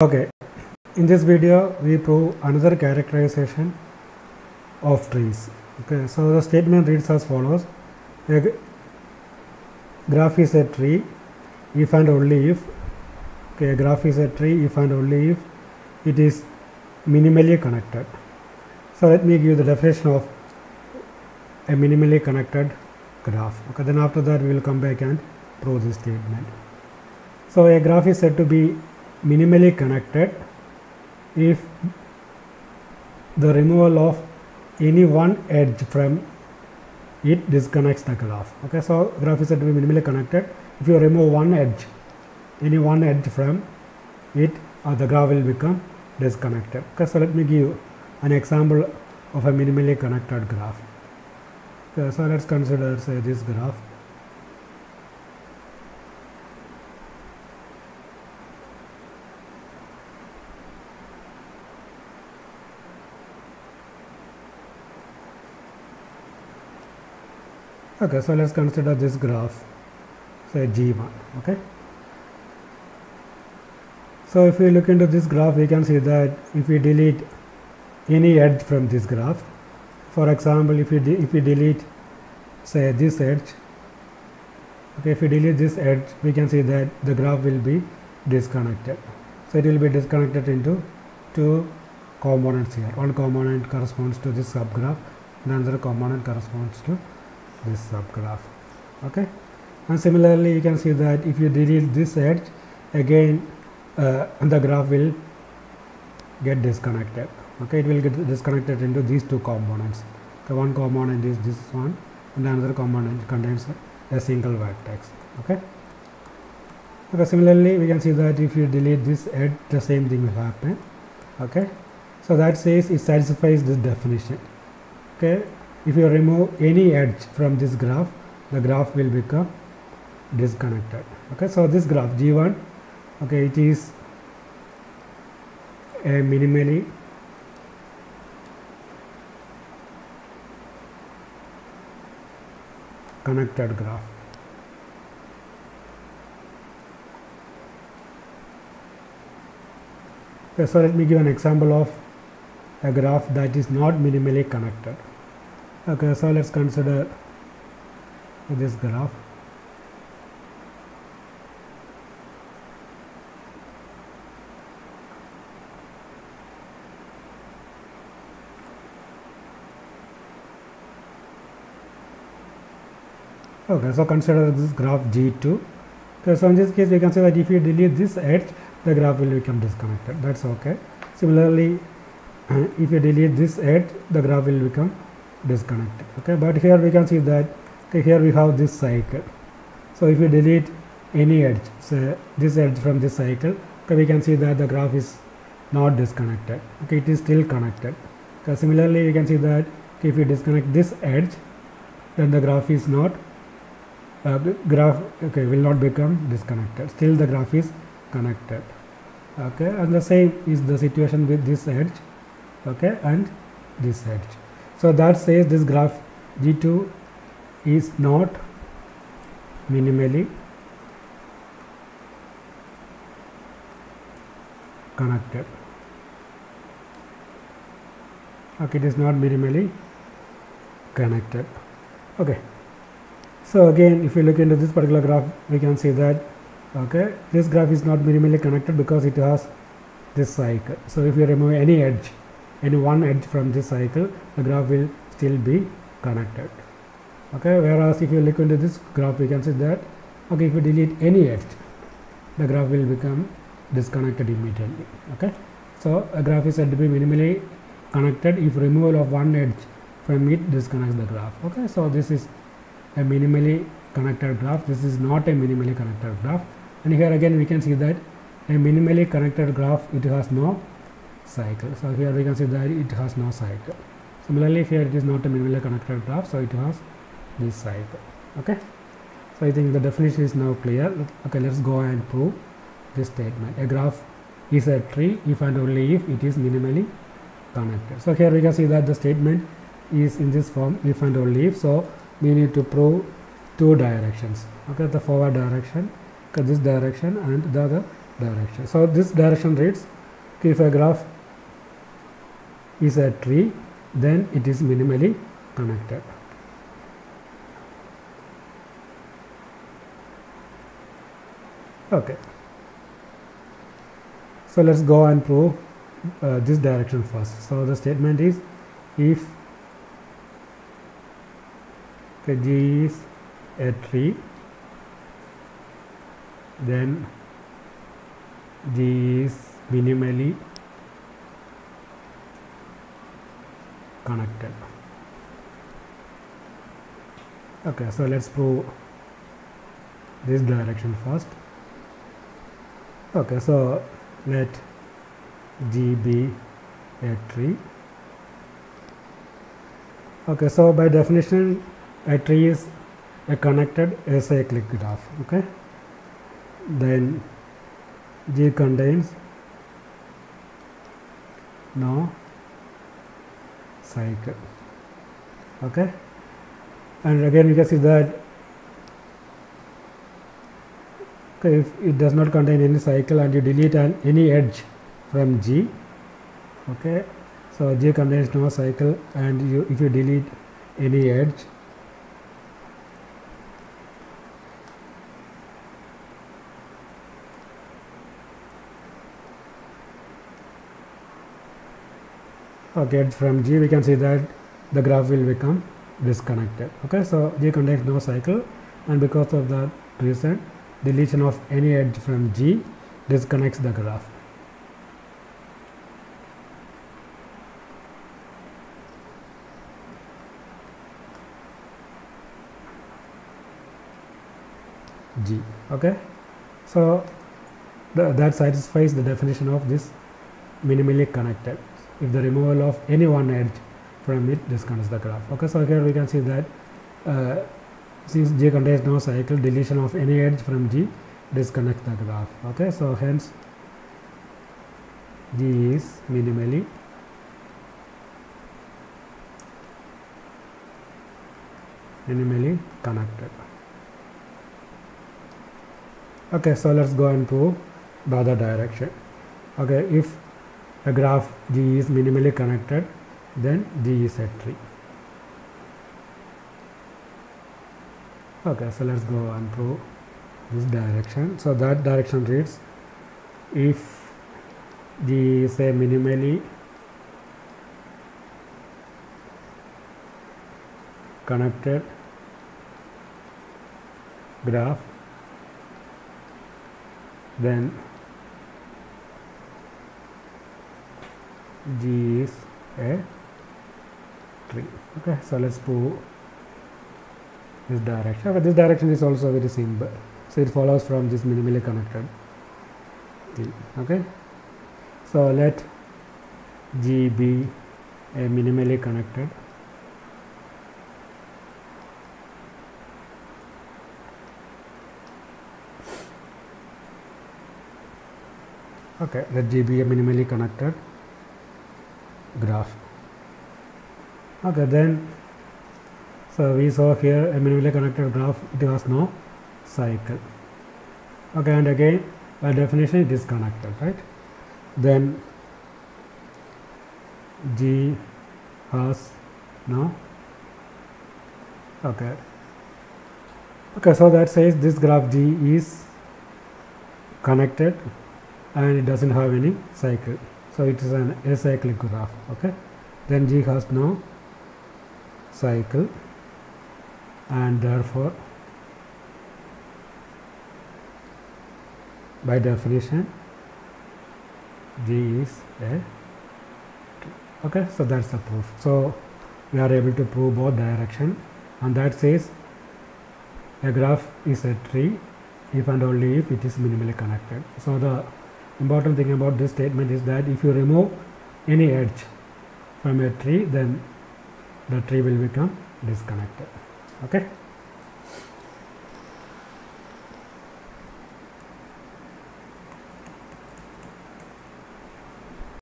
Okay, in this video we prove another characterization of trees. Okay, so the statement reads as follows: A graph is a tree if and only if. Okay, a graph is a tree if and only if it is minimally connected. So let me give you the definition of a minimally connected graph. Okay, then after that we will come back and prove this statement. So a graph is said to be minimally connected if the removal of any one edge from it disconnects the graph. Okay so graph is said to be minimally connected. If you remove one edge any one edge from it uh, the graph will become disconnected. Okay so let me give an example of a minimally connected graph. Okay so let's consider say this graph okay so let's consider this graph. Say g1 okay? So if we look into this graph we can see that if we delete any edge from this graph for example if we if we delete say this edge okay if we delete this edge we can see that the graph will be disconnected. So it will be disconnected into two components here. One component corresponds to this subgraph and another component corresponds to this subgraph okay? And similarly you can see that if you delete this edge again uh, the graph will get disconnected okay? It will get disconnected into these two components. Okay one component is this one and another component contains a single vertex okay? Okay similarly we can see that if you delete this edge the same thing will happen okay? So that says it satisfies this definition okay if you remove any edge from this graph the graph will become disconnected. Okay so this graph g1 okay it is a minimally connected graph. Okay so let me give an example of a graph that is not minimally connected okay so let's consider this graph. Okay so consider this graph g2 okay so in this case we can say that if you delete this edge the graph will become disconnected. That's okay. Similarly if you delete this edge the graph will become disconnected okay but here we can see that okay, here we have this cycle. So if you delete any edge say this edge from this cycle okay, we can see that the graph is not disconnected. Okay it is still connected. Okay, similarly we can see that if you disconnect this edge then the graph is not uh, graph okay will not become disconnected. Still the graph is connected. Okay and the same is the situation with this edge. Okay and this edge so that says this graph G2 is not minimally connected. Okay, it is not minimally connected. Okay. So again, if you look into this particular graph, we can see that okay, this graph is not minimally connected because it has this cycle. So if you remove any edge any one edge from this cycle the graph will still be connected. Okay whereas if you look into this graph we can see that okay if you delete any edge the graph will become disconnected immediately. Okay so a graph is said to be minimally connected if removal of one edge from it disconnects the graph. Okay so this is a minimally connected graph. This is not a minimally connected graph. And here again we can see that a minimally connected graph it has no cycle. So here we can see that it has no cycle. Similarly, here it is not a minimally connected graph, so it has this cycle. Okay. So I think the definition is now clear. Okay, let's go and prove this statement. A graph is a tree if and only if it is minimally connected. So here we can see that the statement is in this form if and only if. So we need to prove two directions. Okay, the forward direction, okay, this direction and the other direction. So this direction reads if a graph is a tree then it is minimally connected. Okay. So let's go and prove uh, this direction first. So the statement is if G is a tree then G is minimally connected. Okay, so let's prove this direction first. Okay, so let G be a tree. Okay, so by definition, a tree is a connected acyclic graph. Okay, then G contains no cycle. Okay, and again you can see that okay, if it does not contain any cycle and you delete an, any edge from G, okay, so G contains no cycle and you if you delete any edge okay from G we can see that the graph will become disconnected. Okay so G contains no cycle and because of that reason deletion of any edge from G disconnects the graph. G okay? So that satisfies the definition of this minimally connected if the removal of any one edge from it disconnects the graph. Okay, so here we can see that uh, since G contains no cycle, deletion of any edge from G disconnects the graph. Okay, so hence G is minimally minimally connected. Okay, so let's go and prove the other direction. Okay, if a graph G is minimally connected then G is a tree. Okay, so let's go and prove this direction. So that direction reads if G is a minimally connected graph then G is a tree. Okay, so let's prove this direction. Okay, this direction is also very simple. So it follows from this minimally connected thing. Okay, so let G be a minimally connected okay let G be a minimally connected graph. Okay then so we saw here a minimally connected graph it has no cycle. Okay and again by definition it is connected right? Then G has no okay. Okay so that says this graph G is connected and it doesn't have any cycle so it is an acyclic graph okay? Then G has no cycle and therefore by definition G is a okay? So that's the proof. So we are able to prove both direction and that says a graph is a tree if and only if it is minimally connected. So the important thing about this statement is that if you remove any edge from a tree then the tree will become disconnected. Okay